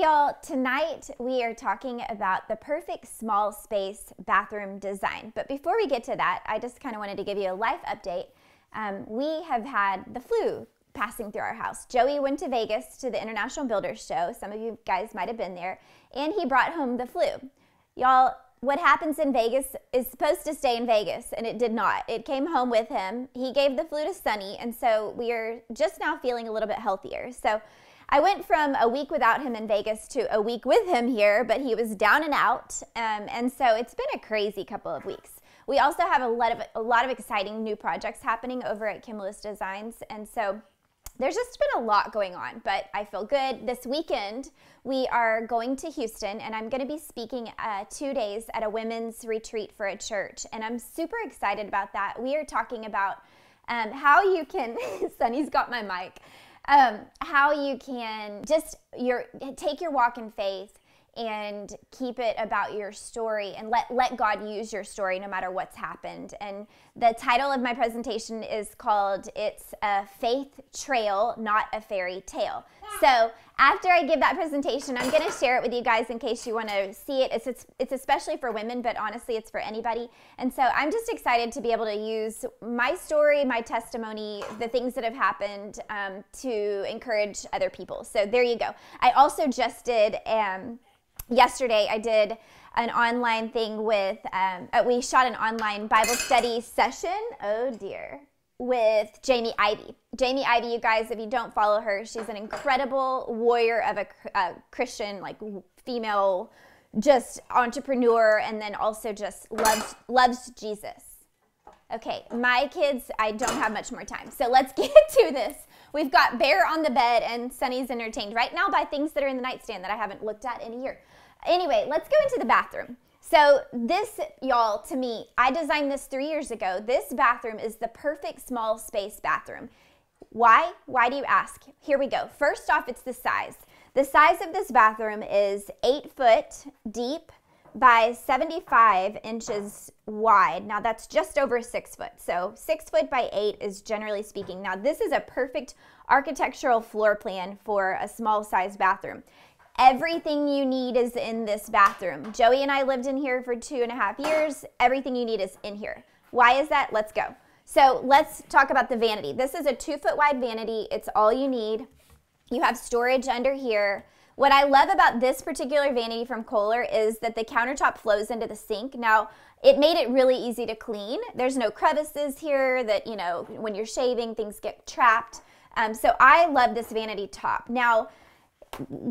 Y'all. Tonight we are talking about the perfect small space bathroom design. But before we get to that, I just kind of wanted to give you a life update. Um, we have had the flu passing through our house. Joey went to Vegas to the International Builders Show. Some of you guys might have been there. And he brought home the flu. Y'all, what happens in Vegas is supposed to stay in Vegas, and it did not. It came home with him. He gave the flu to Sunny, and so we are just now feeling a little bit healthier. So I went from a week without him in Vegas to a week with him here, but he was down and out. Um, and so it's been a crazy couple of weeks. We also have a lot of a lot of exciting new projects happening over at Kim Lewis Designs, and so there's just been a lot going on, but I feel good. This weekend, we are going to Houston, and I'm going to be speaking uh, two days at a women's retreat for a church, and I'm super excited about that. We are talking about um, how you can. Sunny's got my mic um, how you can just your take your walk in faith and keep it about your story and let let God use your story no matter what's happened. And the title of my presentation is called It's a Faith Trail, Not a Fairy Tale. So, after I give that presentation, I'm going to share it with you guys in case you want to see it. It's, it's it's especially for women, but honestly, it's for anybody. And so, I'm just excited to be able to use my story, my testimony, the things that have happened um, to encourage other people. So, there you go. I also just did um, yesterday I did an online thing with, um, uh, we shot an online Bible study session. Oh dear. With Jamie Ivey. Jamie Ivey, you guys, if you don't follow her, she's an incredible warrior of a, a Christian, like female, just entrepreneur, and then also just loves loves Jesus. Okay, my kids, I don't have much more time. So let's get to this. We've got Bear on the bed and Sunny's entertained right now by things that are in the nightstand that I haven't looked at in a year. Anyway, let's go into the bathroom. So, this, y'all, to me, I designed this three years ago. This bathroom is the perfect small space bathroom. Why? Why do you ask? Here we go. First off, it's the size. The size of this bathroom is eight foot deep by 75 inches wide. Now, that's just over six foot. So, six foot by eight is generally speaking. Now, this is a perfect architectural floor plan for a small size bathroom. Everything you need is in this bathroom. Joey and I lived in here for two and a half years. Everything you need is in here. Why is that? Let's go. So let's talk about the vanity. This is a two foot wide vanity. It's all you need. You have storage under here. What I love about this particular vanity from Kohler is that the countertop flows into the sink. Now, it made it really easy to clean. There's no crevices here that, you know, when you're shaving, things get trapped. Um, so I love this vanity top. Now,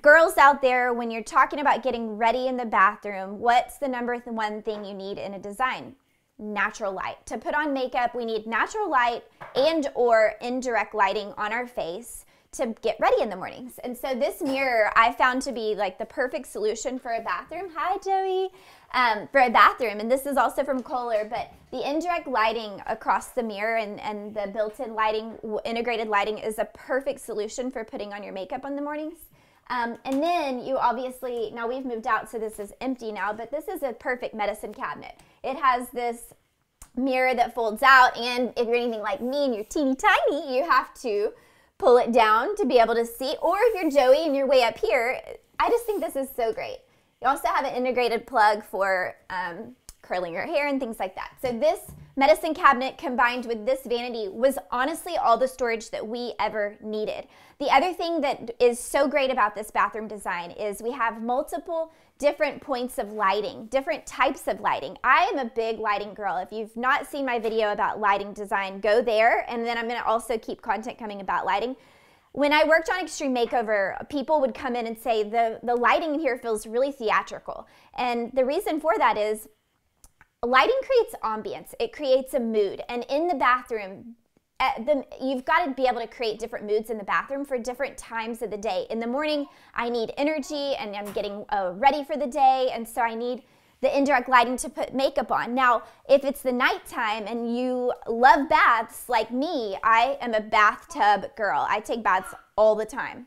girls out there, when you're talking about getting ready in the bathroom, what's the number one thing you need in a design? Natural light. To put on makeup, we need natural light and or indirect lighting on our face to get ready in the mornings. And so this mirror I found to be like the perfect solution for a bathroom. Hi, Joey. Um, for a bathroom, and this is also from Kohler, but the indirect lighting across the mirror and, and the built-in lighting, integrated lighting is a perfect solution for putting on your makeup in the mornings. Um, and then you obviously, now we've moved out, so this is empty now, but this is a perfect medicine cabinet. It has this mirror that folds out, and if you're anything like me and you're teeny tiny, you have to pull it down to be able to see. Or if you're Joey and you're way up here, I just think this is so great. You also have an integrated plug for um, curling your hair and things like that. So this medicine cabinet combined with this vanity was honestly all the storage that we ever needed. The other thing that is so great about this bathroom design is we have multiple different points of lighting, different types of lighting. I am a big lighting girl. If you've not seen my video about lighting design, go there. And then I'm gonna also keep content coming about lighting. When I worked on Extreme Makeover, people would come in and say, the, the lighting in here feels really theatrical. And the reason for that is lighting creates ambience, it creates a mood. And in the bathroom, the, you've got to be able to create different moods in the bathroom for different times of the day. In the morning, I need energy and I'm getting uh, ready for the day, and so I need the indirect lighting to put makeup on. Now, if it's the nighttime and you love baths like me, I am a bathtub girl. I take baths all the time.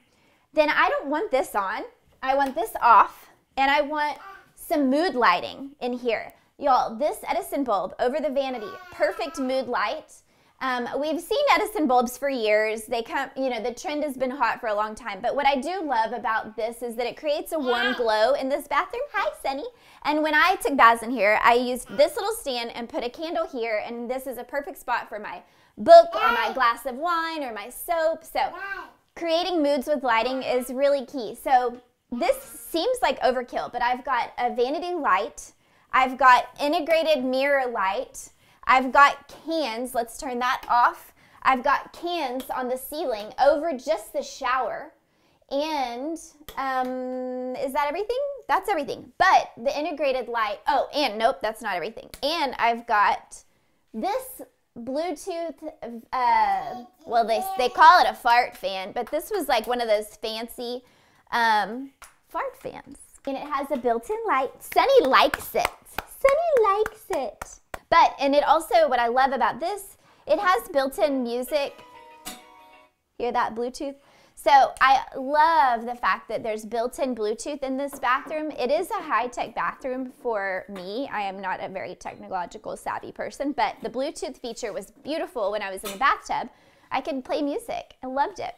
Then I don't want this on. I want this off, and I want some mood lighting in here. Y'all, this Edison bulb over the vanity, perfect mood light. Um, we've seen Edison bulbs for years. They come, you know, the trend has been hot for a long time. But what I do love about this is that it creates a warm glow in this bathroom. Hi, Sunny. And when I took baths in here, I used this little stand and put a candle here. And this is a perfect spot for my book or my glass of wine or my soap. So creating moods with lighting is really key. So this seems like overkill, but I've got a vanity light. I've got integrated mirror light. I've got cans. Let's turn that off. I've got cans on the ceiling over just the shower. And um, is that everything? That's everything. But the integrated light, oh, and nope, that's not everything. And I've got this Bluetooth, uh, well, they, they call it a fart fan, but this was like one of those fancy um, fart fans. And it has a built-in light. Sunny likes it. Sunny likes it. But, and it also, what I love about this, it has built-in music. Hear that Bluetooth? So I love the fact that there's built-in Bluetooth in this bathroom. It is a high-tech bathroom for me. I am not a very technological savvy person, but the Bluetooth feature was beautiful when I was in the bathtub. I could play music. I loved it.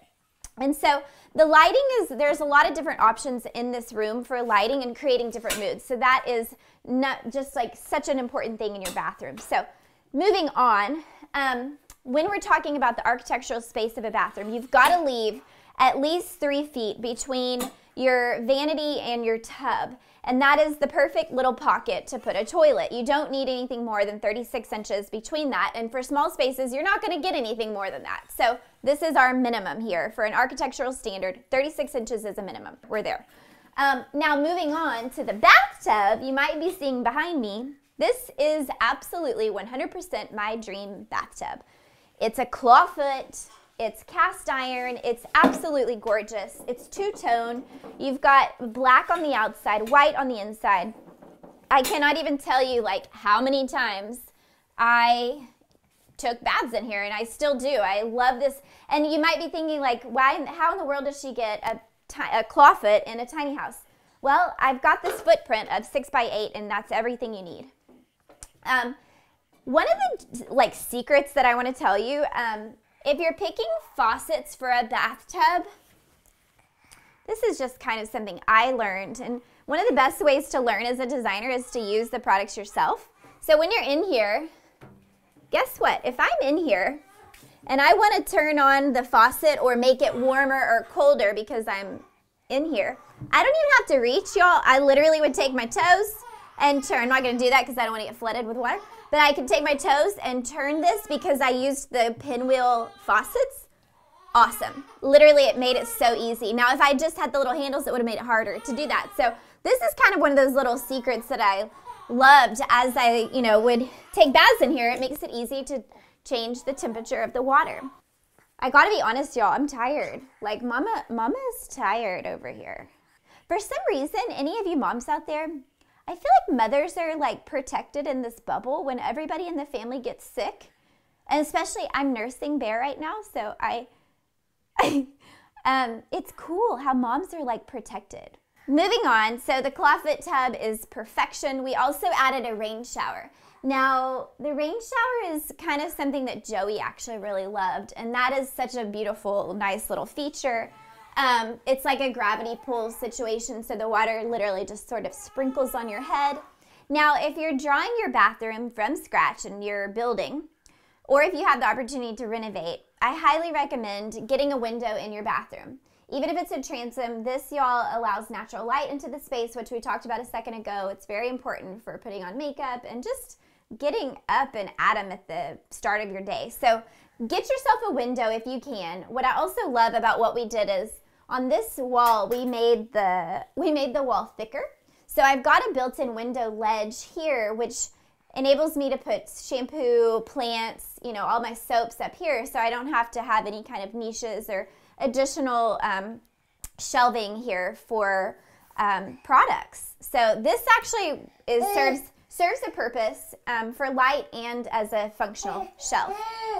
And so the lighting is, there's a lot of different options in this room for lighting and creating different moods. So that is not just like such an important thing in your bathroom. So moving on, um, when we're talking about the architectural space of a bathroom, you've got to leave at least three feet between your vanity and your tub. And that is the perfect little pocket to put a toilet. You don't need anything more than 36 inches between that. And for small spaces, you're not gonna get anything more than that. So this is our minimum here. For an architectural standard, 36 inches is a minimum. We're there. Um, now moving on to the bathtub, you might be seeing behind me, this is absolutely 100% my dream bathtub. It's a clawfoot it's cast iron. It's absolutely gorgeous. It's two-tone. You've got black on the outside, white on the inside. I cannot even tell you like how many times I took baths in here and I still do. I love this. And you might be thinking like, why, how in the world does she get a, a clawfoot in a tiny house? Well, I've got this footprint of six by eight and that's everything you need. Um, one of the like secrets that I want to tell you, um, if you're picking faucets for a bathtub, this is just kind of something I learned. And one of the best ways to learn as a designer is to use the products yourself. So when you're in here, guess what? If I'm in here and I want to turn on the faucet or make it warmer or colder because I'm in here, I don't even have to reach, y'all. I literally would take my toes and turn. I'm not going to do that because I don't want to get flooded with water. But I can take my toes and turn this because I used the pinwheel faucets. Awesome. Literally, it made it so easy. Now, if I just had the little handles, it would have made it harder to do that. So this is kind of one of those little secrets that I loved as I, you know, would take baths in here. It makes it easy to change the temperature of the water. I gotta be honest, y'all, I'm tired. Like, mama, mama's tired over here. For some reason, any of you moms out there, I feel like mothers are like protected in this bubble when everybody in the family gets sick. And especially I'm nursing Bear right now, so I, um, it's cool how moms are like protected. Moving on, so the clawfoot tub is perfection. We also added a rain shower. Now, the rain shower is kind of something that Joey actually really loved, and that is such a beautiful, nice little feature. Um, it's like a gravity pull situation, so the water literally just sort of sprinkles on your head. Now, if you're drawing your bathroom from scratch and you're building, or if you have the opportunity to renovate, I highly recommend getting a window in your bathroom. Even if it's a transom, this y'all allows natural light into the space, which we talked about a second ago. It's very important for putting on makeup and just getting up and at 'em at the start of your day. So get yourself a window if you can. What I also love about what we did is on this wall, we made the, we made the wall thicker. So I've got a built-in window ledge here, which enables me to put shampoo, plants, you know, all my soaps up here so I don't have to have any kind of niches or additional um, shelving here for um, products. So this actually is serves serves a purpose um, for light and as a functional shelf.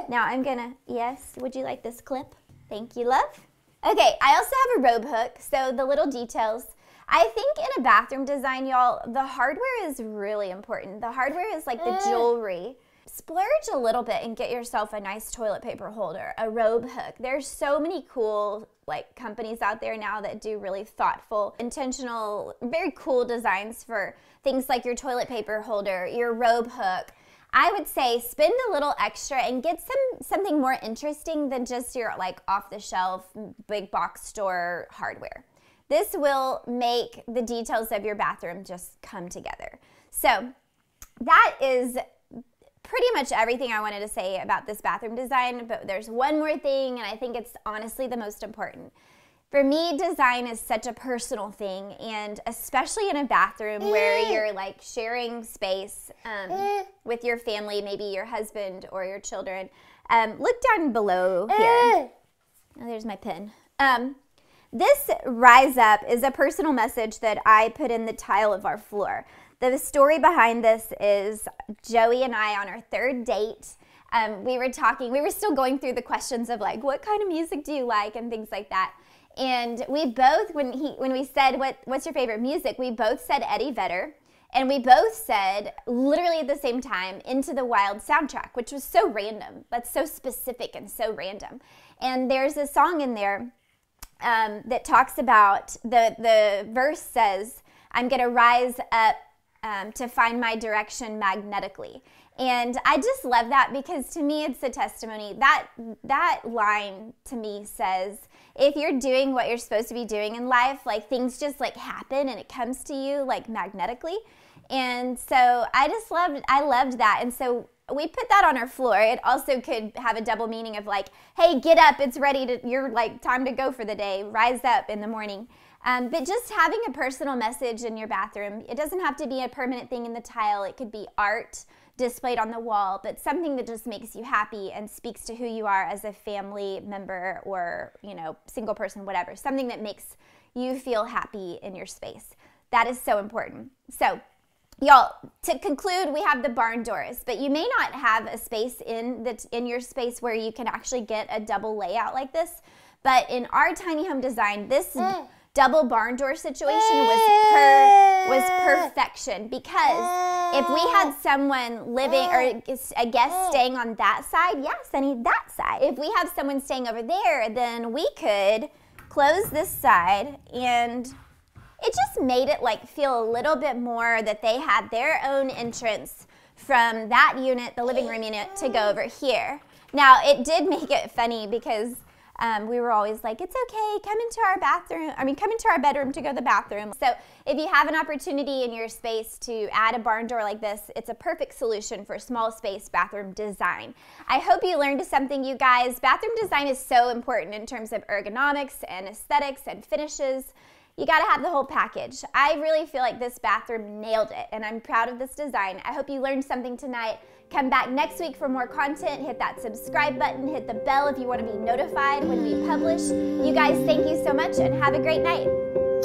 Now I'm gonna, yes, would you like this clip? Thank you, love. Okay, I also have a robe hook, so the little details. I think in a bathroom design, y'all, the hardware is really important. The hardware is like the eh. jewelry. splurge a little bit and get yourself a nice toilet paper holder, a robe hook. There's so many cool like companies out there now that do really thoughtful, intentional, very cool designs for things like your toilet paper holder, your robe hook. I would say spend a little extra and get some something more interesting than just your like off the shelf big box store hardware. This will make the details of your bathroom just come together. So that is pretty much everything I wanted to say about this bathroom design, but there's one more thing, and I think it's honestly the most important. For me, design is such a personal thing, and especially in a bathroom where eh. you're like sharing space um, eh. with your family, maybe your husband or your children. Um, look down below here. Eh. Oh, there's my pin. Um, this Rise Up is a personal message that I put in the tile of our floor. The story behind this is Joey and I on our third date. Um, we were talking, we were still going through the questions of like, what kind of music do you like and things like that. And we both, when he, when we said, what, what's your favorite music? We both said Eddie Vedder. And we both said, literally at the same time, Into the Wild soundtrack, which was so random. That's so specific and so random. And there's a song in there um, that talks about the, the verse says, I'm going to rise up um, to find my direction magnetically. And I just love that because to me it's a testimony. That that line to me says if you're doing what you're supposed to be doing in life, like things just like happen and it comes to you like magnetically. And so I just loved I loved that. And so we put that on our floor. It also could have a double meaning of like, hey, get up, it's ready to you're like time to go for the day. Rise up in the morning. Um, but just having a personal message in your bathroom, it doesn't have to be a permanent thing in the tile. It could be art displayed on the wall, but something that just makes you happy and speaks to who you are as a family member or, you know, single person, whatever. Something that makes you feel happy in your space. That is so important. So, y'all, to conclude, we have the barn doors, but you may not have a space in the in your space where you can actually get a double layout like this. But in our tiny home design, this mm double barn door situation was per was eh. perfection. Because if we had eh. someone living or eh. a guest staying on that side, yeah, Sunny, that side. If we have someone staying over there, then we could close this side and it just made it like feel a little bit more that they had their own entrance from that unit, the living room unit, to go over here. Now, it did make it funny because um, we were always like, it's okay, come into our bathroom, I mean, come into our bedroom to go to the bathroom. So if you have an opportunity in your space to add a barn door like this, it's a perfect solution for small space bathroom design. I hope you learned something, you guys. Bathroom design is so important in terms of ergonomics and aesthetics and finishes you got to have the whole package. I really feel like this bathroom nailed it, and I'm proud of this design. I hope you learned something tonight. Come back next week for more content. Hit that subscribe button, hit the bell if you want to be notified when we publish. You guys, thank you so much, and have a great night.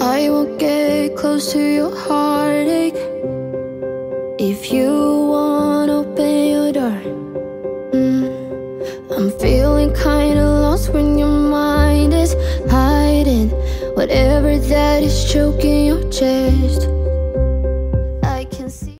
I will get close to your heartache if you want open your door. Mm. I'm feeling kinda lost when your mind is hiding. Whatever that is choking your chest